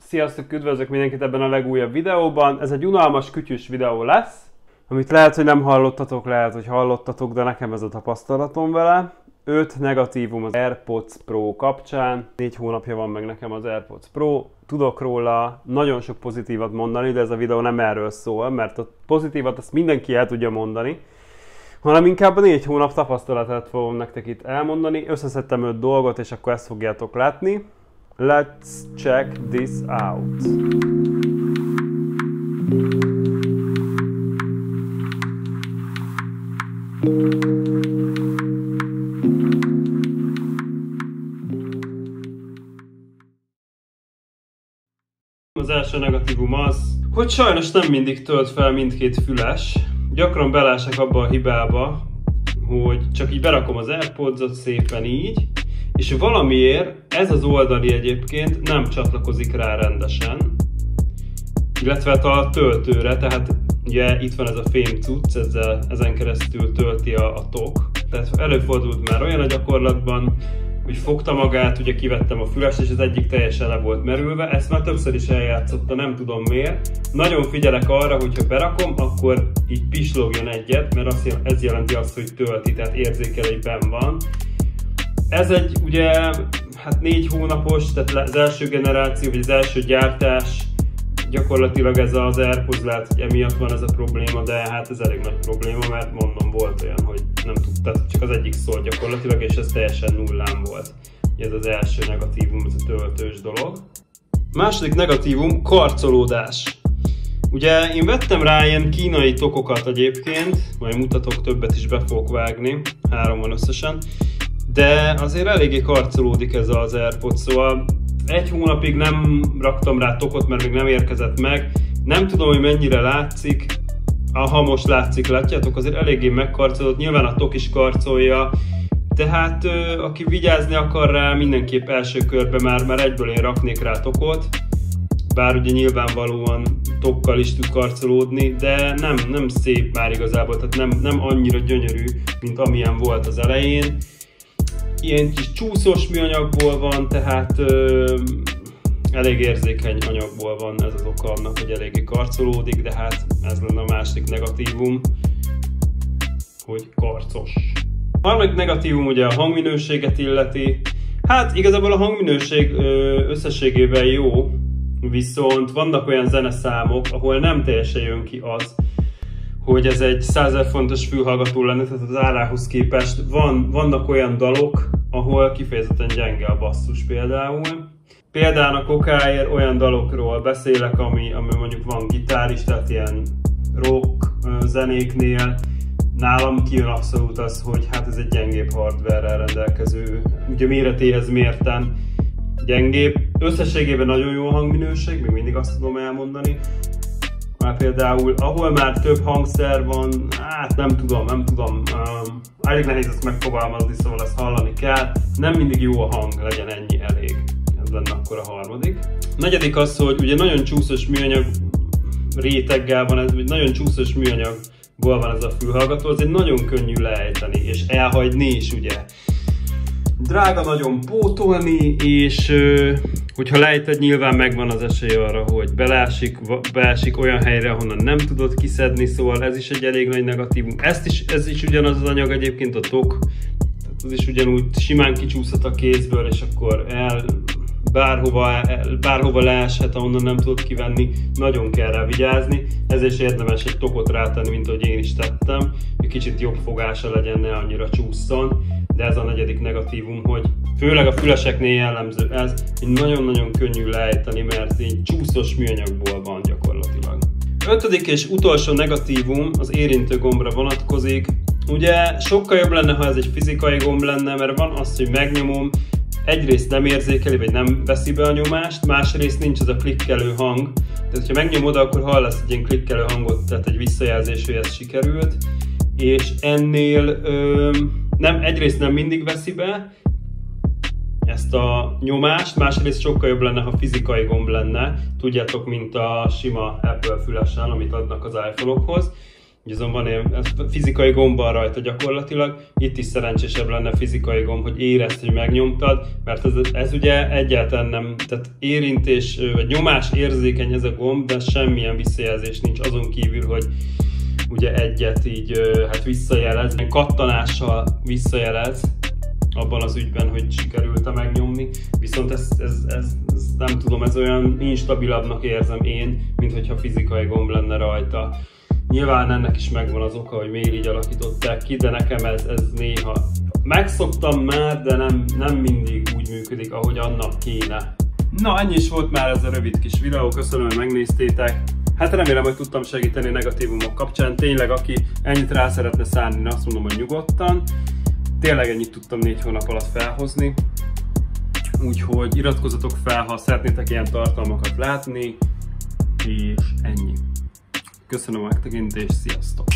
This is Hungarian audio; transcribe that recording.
Sziasztok, üdvözlök mindenkit ebben a legújabb videóban. Ez egy unalmas, kütyűs videó lesz, amit lehet, hogy nem hallottatok, lehet, hogy hallottatok, de nekem ez a tapasztalatom vele. 5 negatívum az AirPods Pro kapcsán. 4 hónapja van meg nekem az AirPods Pro. Tudok róla nagyon sok pozitívat mondani, de ez a videó nem erről szól, mert a pozitívat azt mindenki el tudja mondani hanem inkább a négy hónap tapasztalatát fogom nektek itt elmondani. Összeszedtem öt dolgot, és akkor ezt fogjátok látni. Let's check this out. Az első negatívum az, hogy sajnos nem mindig tölt fel mindkét füles. Gyakran belásek abba a hibába, hogy csak így berakom az airpods szépen így, és valamiért ez az oldali egyébként nem csatlakozik rá rendesen, illetve hát a töltőre, tehát ugye itt van ez a fém cucc, ezzel, ezen keresztül tölti a, a tok. Tehát előfordult már olyan a gyakorlatban, hogy fogta magát, ugye kivettem a fülest, és az egyik teljesen le volt merülve. Ezt már többször is eljátszotta, nem tudom miért. Nagyon figyelek arra, hogyha berakom, akkor így pislogjon egyet, mert azt, ez jelenti azt, hogy tölti, tehát érzékel, van. Ez egy ugye hát négy hónapos, tehát az első generáció, vagy az első gyártás, gyakorlatilag ez az AirPods lehet, hogy emiatt van ez a probléma, de hát ez elég nagy probléma, mert mondom, volt olyan, hogy nem tudta, csak az egyik szól gyakorlatilag, és ez teljesen nullán volt. Ez az első negatívum, ez a töltős dolog. Második negatívum, karcolódás. Ugye én vettem rá ilyen kínai tokokat egyébként, majd mutatok többet is be fogok vágni, három van összesen, de azért eléggé karcolódik ez az AirPods, szóval egy hónapig nem raktam rá tokot, mert még nem érkezett meg. Nem tudom, hogy mennyire látszik, ha most látszik, látjátok, azért eléggé megkarcolódott, nyilván a tok is karcolja, tehát aki vigyázni akar rá, mindenképp első körbe már, már egyből én raknék rá tokot, bár ugye nyilvánvalóan tokkal is tud karcolódni, de nem, nem szép már igazából, tehát nem, nem annyira gyönyörű, mint amilyen volt az elején ilyen kis csúszós műanyagból van, tehát ö, elég érzékeny anyagból van ez az oka annak, hogy eléggé karcolódik, de hát ez lenne a másik negatívum, hogy karcos. A harmadik negatívum ugye a hangminőséget illeti. Hát igazából a hangminőség összességében jó, viszont vannak olyan zeneszámok, ahol nem teljesen jön ki az, hogy ez egy 100 fontos fülhallgató lenne, tehát az árához képest van, vannak olyan dalok, ahol kifejezetten gyenge a basszus például. Például a olyan dalokról beszélek, ami, ami mondjuk van gitár is, tehát ilyen rock zenéknél, nálam kijön abszolút az, hogy hát ez egy gyengébb hardware rendelkező, ugye méretéhez mérten gyengébb. Összességében nagyon jó hangminőség, még mindig azt tudom elmondani. Már például, ahol már több hangszer van, hát nem tudom, nem tudom, um, elég nehéz ezt megfogalmazni, szóval ezt hallani kell. Nem mindig jó a hang, legyen ennyi elég. Ez lenne akkor a harmadik. A negyedik az, hogy ugye nagyon csúszós műanyag réteggel van, ez nagyon csúszós műanyagból van ez a fülhallgató, ez egy nagyon könnyű leejteni, és elhagyni is ugye drága nagyon pótolni, és hogyha lejted, nyilván megvan az esély arra, hogy belásik, belásik olyan helyre, ahonnan nem tudod kiszedni, szóval ez is egy elég nagy negatívum. Ezt is, ez is ugyanaz az anyag egyébként, a tok, tehát az is ugyanúgy simán kicsúszhat a kézből, és akkor el bárhova, bárhova leeshet, ahonnan nem tudod kivenni, nagyon kell rá vigyázni, ezért is érdemes egy tokot rátenni, mint ahogy én is tettem, hogy kicsit jobb fogása legyen, ne annyira csúszson, de ez a negyedik negatívum, hogy főleg a füleseknél jellemző ez, hogy nagyon-nagyon könnyű lejteni, mert így csúszós műanyagból van gyakorlatilag. Ötödik és utolsó negatívum az érintő gombra vonatkozik. Ugye sokkal jobb lenne, ha ez egy fizikai gomb lenne, mert van az, hogy megnyomom, egyrészt nem érzékeli, vagy nem veszi be a nyomást, másrészt nincs az a klikkelő hang. Tehát, ha megnyomod, akkor hallasz egy ilyen klikkelő hangot, tehát egy visszajelzés, hogy ez sikerült. És ennél nem, egyrészt nem mindig veszi be ezt a nyomást, másrészt sokkal jobb lenne, ha fizikai gomb lenne, tudjátok, mint a sima Apple fülesen, amit adnak az iPhone-okhoz. Azon van ilyen fizikai gombbal rajta gyakorlatilag, itt is szerencsésebb lenne fizikai gomb, hogy érezd, hogy megnyomtad, mert ez, ez ugye egyáltalán nem, tehát érintés vagy nyomás érzékeny ez a gomb, de semmilyen visszajelzés nincs azon kívül, hogy ugye egyet így hát visszajelez, kattanással visszajelez, abban az ügyben, hogy sikerült-e megnyomni, viszont ezt, ez, ez, ez, nem tudom, ez olyan instabilabbnak érzem én, mint hogyha fizikai gomb lenne rajta. Nyilván ennek is megvan az oka, hogy miért így alakították ki, de nekem ez, ez néha megszoktam már, de nem, nem mindig úgy működik, ahogy annak kéne. Na, ennyi is volt már ez a rövid kis videó, köszönöm, hogy megnéztétek. Hát remélem, hogy tudtam segíteni negatívumok kapcsán. Tényleg, aki ennyit rá szeretne szállni, azt mondom, hogy nyugodtan. Tényleg ennyit tudtam négy hónap alatt felhozni. Úgyhogy iratkozzatok fel, ha szeretnétek ilyen tartalmakat látni, és ennyi. Köszönöm a megtekintést, sziasztok!